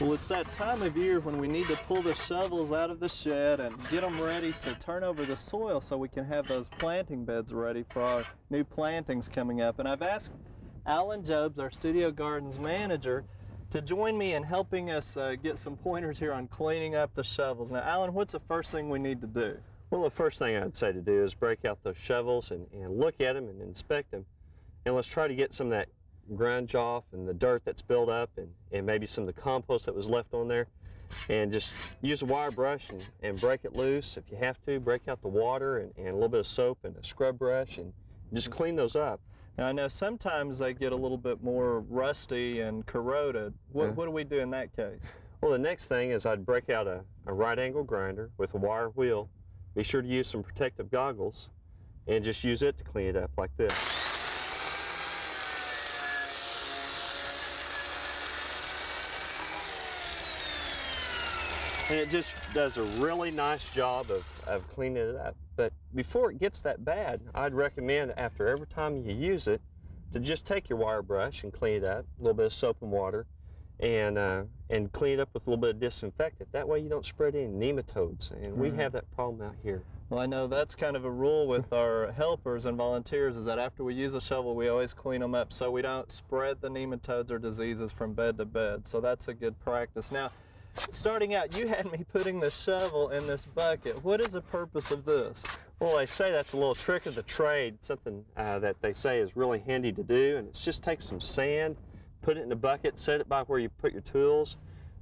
Well, it's that time of year when we need to pull the shovels out of the shed and get them ready to turn over the soil so we can have those planting beds ready for our new plantings coming up. And I've asked Allen Jobes, our Studio Gardens manager, to join me in helping us uh, get some pointers here on cleaning up the shovels. Now, Allen, what's the first thing we need to do? Well, the first thing I'd say to do is break out those shovels and, and look at them and inspect them. And let's try to get some of that grunge off and the dirt that's built up and, and maybe some of the compost that was left on there. And just use a wire brush and, and break it loose if you have to. Break out the water and, and a little bit of soap and a scrub brush and just clean those up. Now, I know sometimes they get a little bit more rusty and corroded. What, Yeah. what do we do in that case? Well, the next thing is I'd break out a, a right angle grinder with a wire wheel. Be sure to use some protective goggles and just use it to clean it up like this. And it just does a really nice job of, of cleaning it up. But before it gets that bad, I'd recommend after every time you use it to just take your wire brush and clean it up, a little bit of soap and water, and uh, and clean it up with a little bit of disinfectant. That way you don't spread any nematodes, and we have that problem out here. Well, I know that's kind of a rule with our helpers and volunteers is that after we use a shovel, we always clean them up so we don't spread the nematodes or diseases from bed to bed. So that's a good practice. Now, starting out, you had me putting the shovel in this bucket. What is the purpose of this? Well, they say that's a little trick of the trade, something uh, that they say is really handy to do, and it's just take some sand, put it in a bucket, set it by where you put your tools,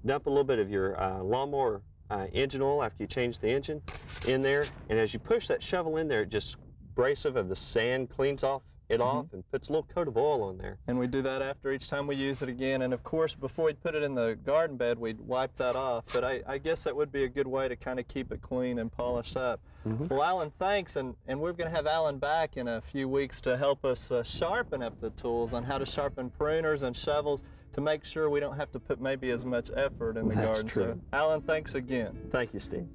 dump a little bit of your uh, lawnmower uh, engine oil after you change the engine in there, and as you push that shovel in there, it just abrasive of the sand cleans off it off and puts a little coat of oil on there. And we do that after each time we use it again. And of course, before we put it in the garden bed, we'd wipe that off. But I, I guess that would be a good way to kind of keep it clean and polished up. Well, Allen, thanks. And, and we're going to have Allen back in a few weeks to help us uh, sharpen up the tools on how to sharpen pruners and shovels to make sure we don't have to put maybe as much effort in the That's garden. So, true. Allen, thanks again. Thank you, Steve.